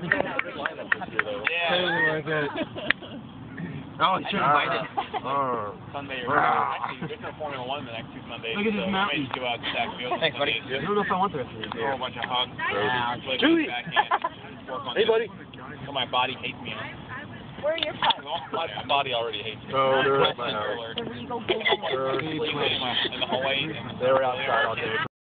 Yeah. Oh, you should have invited. Sunday Wow. or actually there's no Formula One the next two Sundays. Look at this so mountain. Go out to Stack Field Thanks, buddy. Sundays, I don't know if I want the rest of this. throw a bunch of hugs, Yeah. play Chewy. backhand, work on hey, buddy. So my body hates me. Where are your pets? My body already hates me. Oh, they're at my house. The Regal Google. They're in, the hallway. They were outside all day.